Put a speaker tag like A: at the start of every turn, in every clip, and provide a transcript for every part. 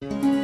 A: Hello,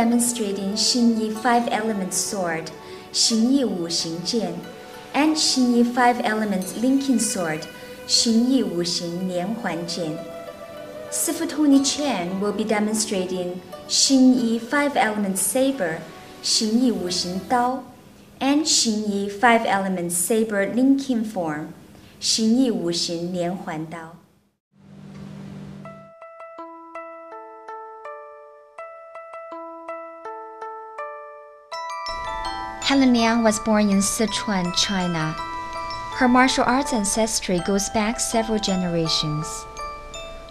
A: Demonstrating Xingyi 5 element sword, Xingyi Wu Xing Jian, and Xingyi 5 element linking sword, Xingyi Wu Xing Lianhuan Jian. Sifu Tony Chen will be demonstrating Xingyi 5 element saber, Xingyi Wu Xing Dao, and Xingyi 5 element saber linking form, Xingyi Wu Xing Lianhuan Dao. Helen Liang was born in Sichuan, China. Her martial arts ancestry goes back several generations.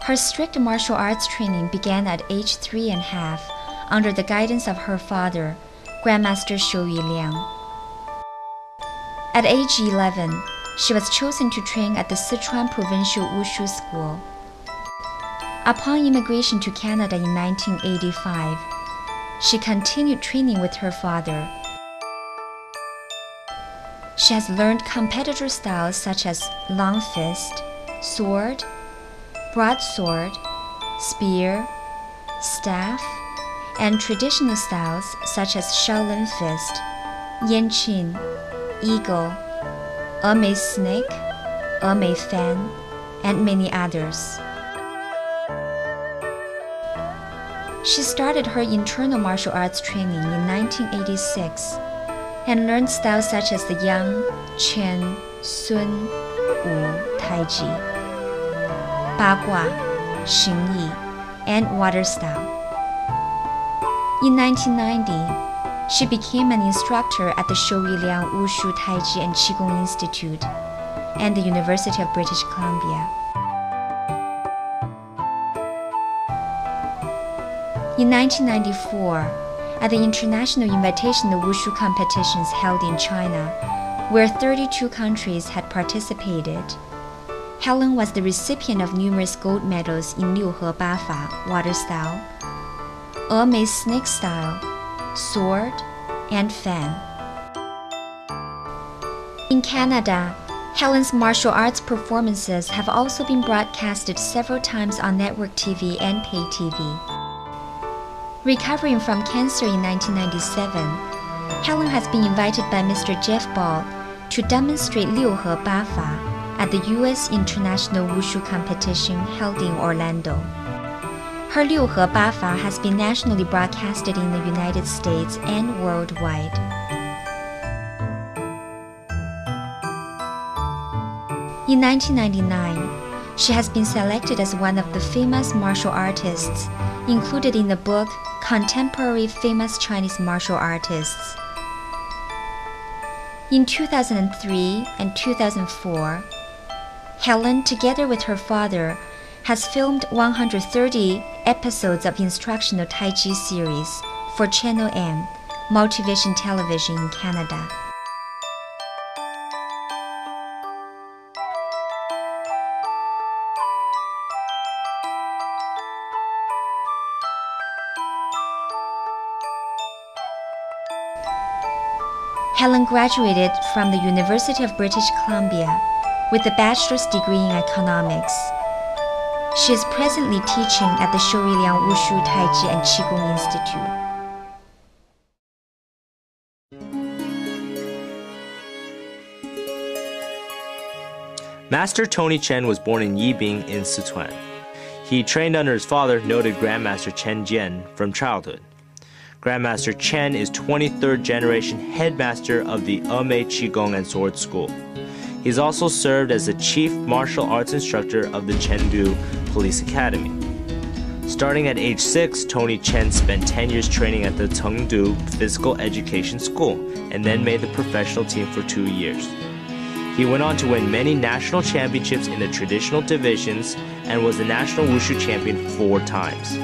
A: Her strict martial arts training began at age three and a half under the guidance of her father, Grandmaster Shou Liang. At age 11, she was chosen to train at the Sichuan Provincial Wushu School. Upon immigration to Canada in 1985, she continued training with her father she has learned competitor styles such as long fist, sword, broadsword, spear, staff, and traditional styles such as Shaolin fist, Yanqing, eagle, Emei snake, Emei fan, and many others. She started her internal martial arts training in 1986 and learned styles such as the Yang, Chen, Sun, Wu, Tai Taiji, Bagua, Xingyi, and Water style. In 1990, she became an instructor at the Shou Liang Wushu Taiji and Qigong Institute and the University of British Columbia. In 1994, at the international invitational wushu competitions held in China, where 32 countries had participated. Helen was the recipient of numerous gold medals in Liu He Ba Fa water style, Emei snake style, sword, and fan. In Canada, Helen's martial arts performances have also been broadcasted several times on network TV and pay TV. Recovering from cancer in 1997, Helen has been invited by Mr. Jeff Ball to demonstrate Liu He Ba Fa at the U.S. International Wushu competition held in Orlando. Her Liu He Ba Fa has been nationally broadcasted in the United States and worldwide. In 1999, she has been selected as one of the famous martial artists included in the book Contemporary Famous Chinese Martial Artists. In 2003 and 2004, Helen, together with her father, has filmed 130 episodes of instructional Tai Chi series for Channel M, Multivision Television in Canada. Graduated from the University of British Columbia with a bachelor's degree in economics. She is presently teaching at the Shou-Yu Liang Wushu Taiji and Qigong Institute.
B: Master Tony Chen was born in Yibin in Sichuan. He trained under his father, noted Grandmaster Chen Jian, from childhood. Grandmaster Chen is 23rd generation headmaster of the Emei Qigong and Sword School. He's also served as the chief martial arts instructor of the Chengdu Police Academy. Starting at age 6, Tony Chen spent 10 years training at the Chengdu Physical Education School and then made the professional team for two years. He went on to win many national championships in the traditional divisions and was the national wushu champion four times.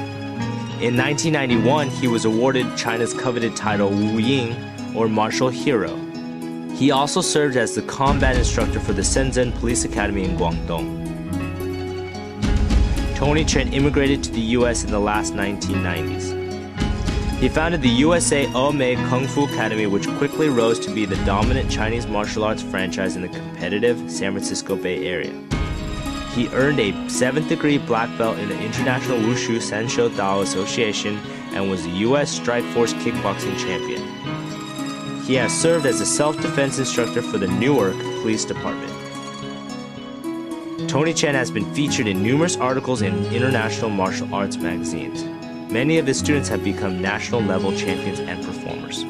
B: In 1991, he was awarded China's coveted title Wu Ying, or Martial Hero. He also served as the combat instructor for the Shenzhen Police Academy in Guangdong. Tony Chen immigrated to the US in the last 1990s. He founded the USA Omei Kung Fu Academy, which quickly rose to be the dominant Chinese martial arts franchise in the competitive San Francisco Bay Area. He earned a 7th degree black belt in the International Wushu Sanshou Dao Association and was the U.S. Strike Force kickboxing champion. He has served as a self defense instructor for the Newark Police Department. Tony Chen has been featured in numerous articles in international martial arts magazines. Many of his students have become national level champions and performers.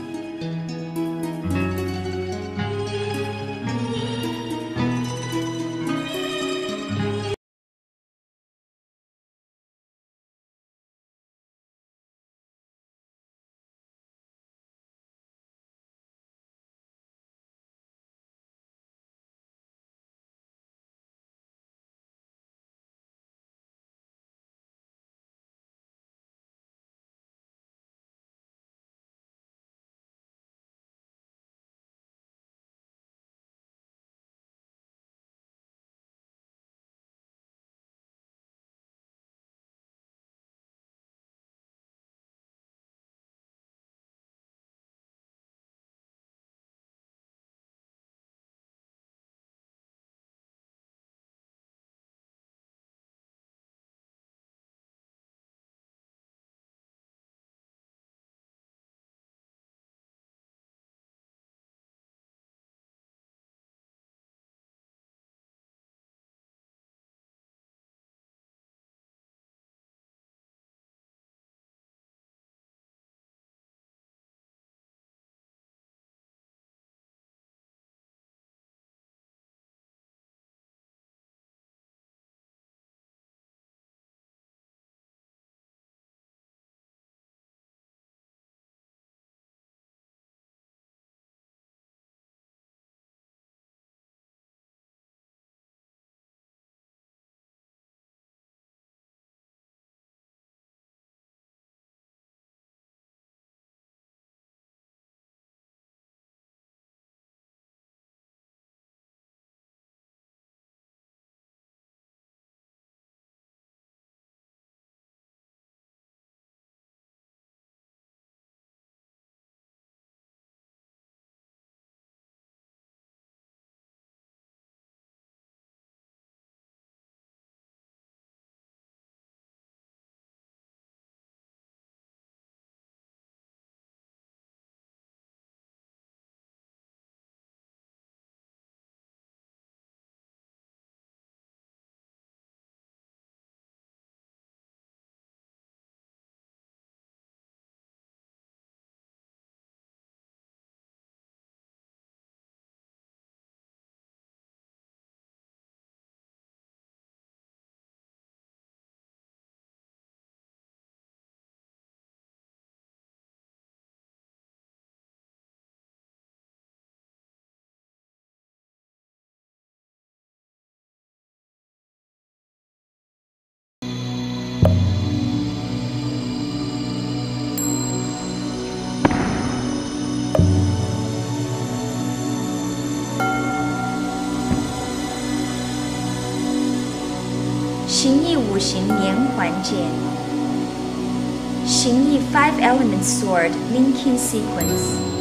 A: Five element sword linking sequence.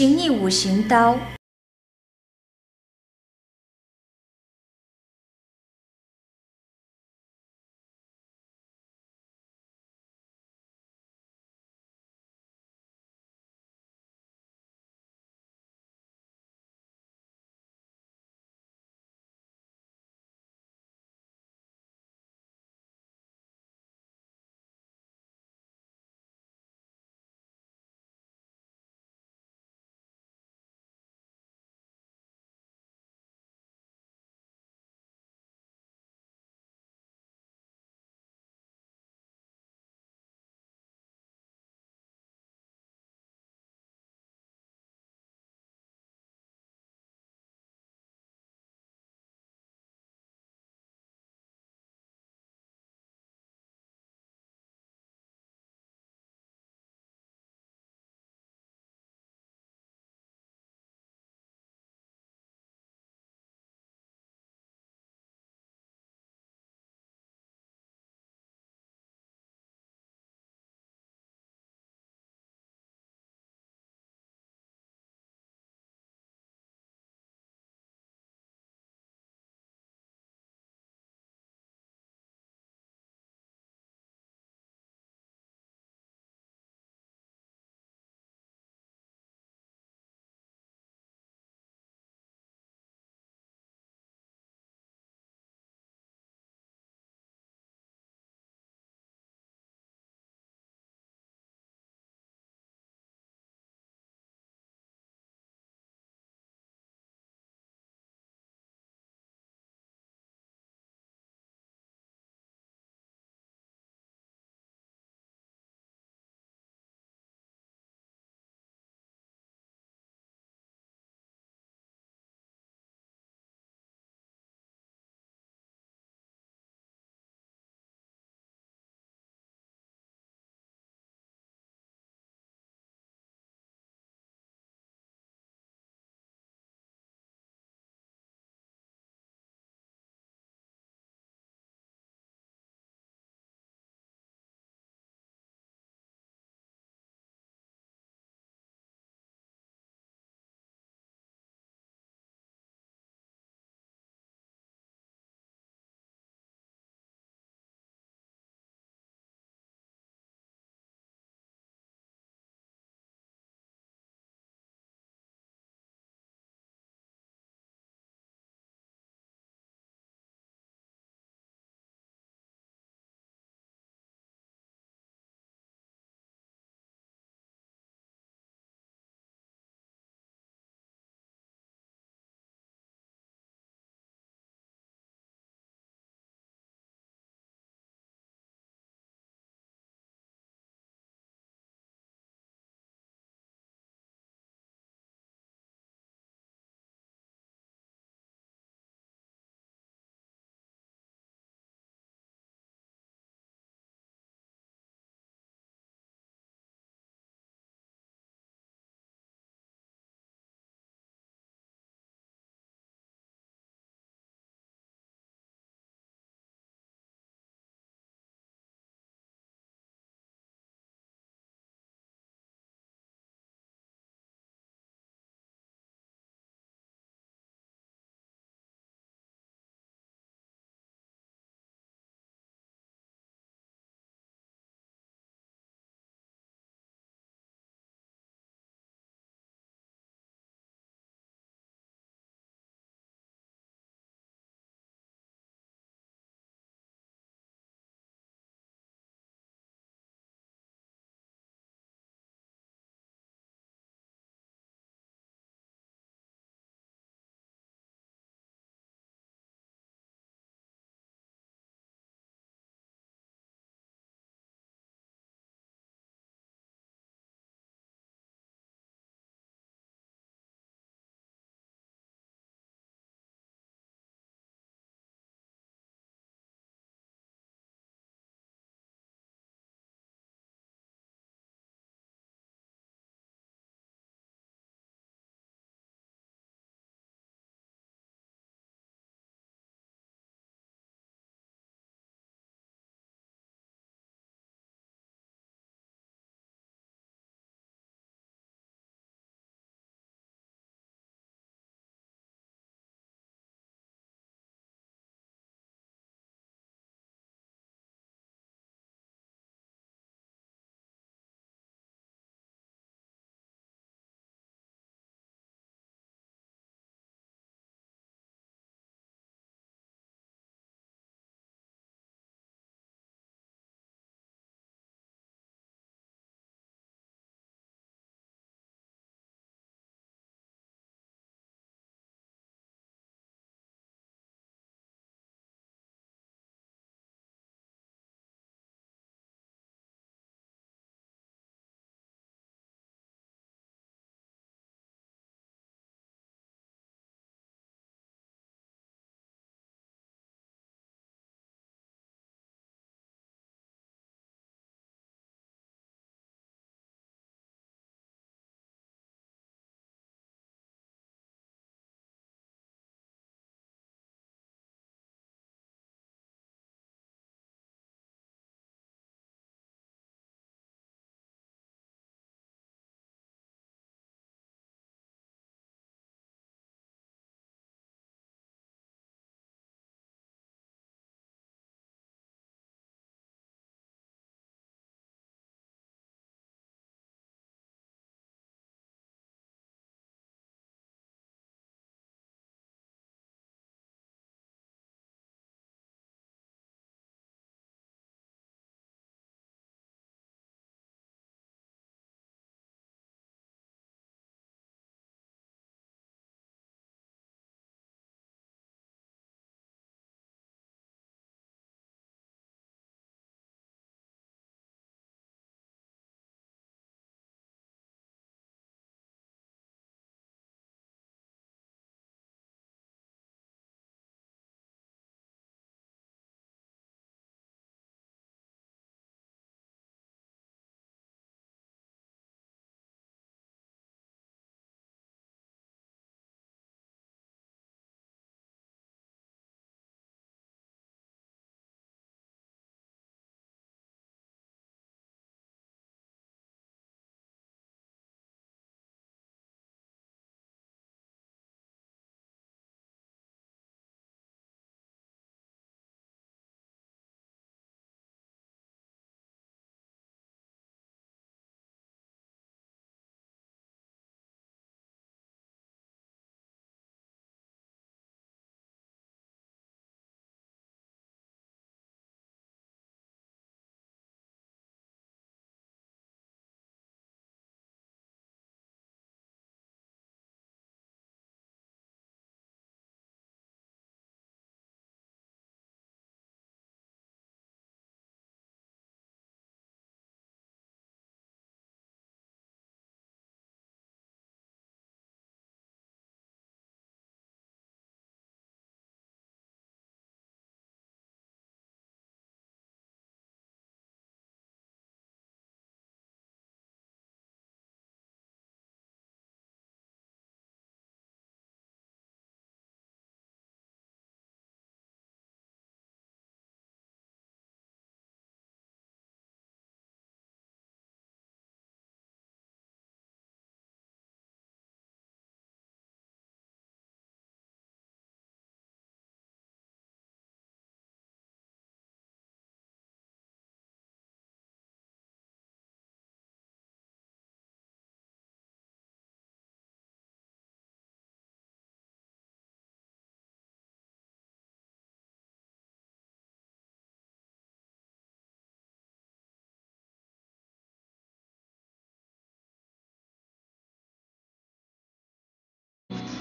A: 形意五行刀。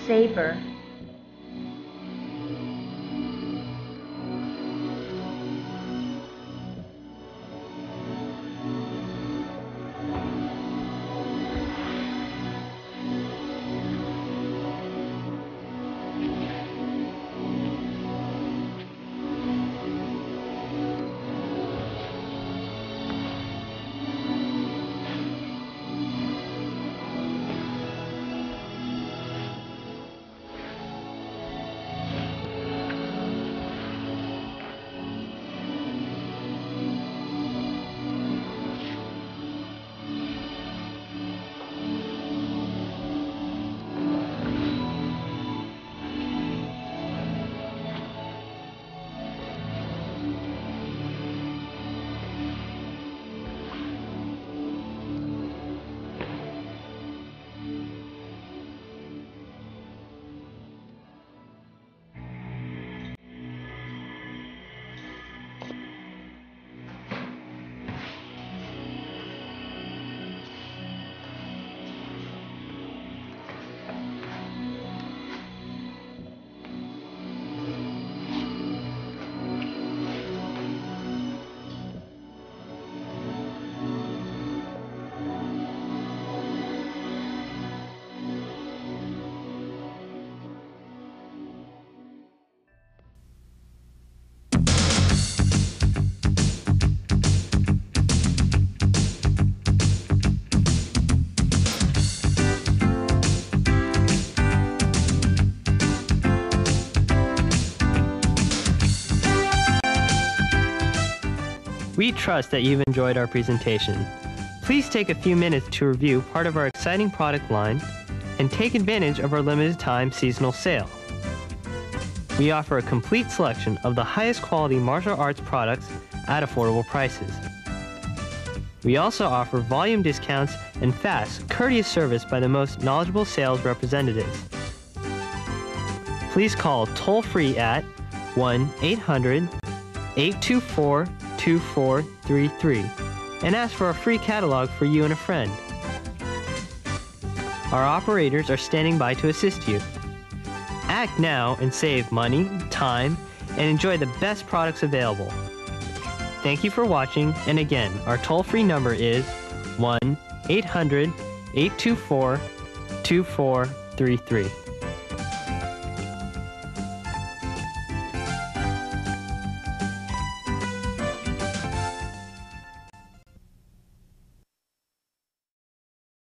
A: Saver.
C: We trust that you've enjoyed our presentation. Please take a few minutes to review part of our exciting product line and take advantage of our limited time seasonal sale. We offer a complete selection of the highest quality martial arts products at affordable prices. We also offer volume discounts and fast, courteous service by the most knowledgeable sales representatives. Please call toll free at 1 800 824 2433 and ask for a free catalog for you and a friend. Our operators are standing by to assist you. Act now and save money, time, and enjoy the best products available. Thank you for watching, and again, our toll free number is 1 800 824 2433.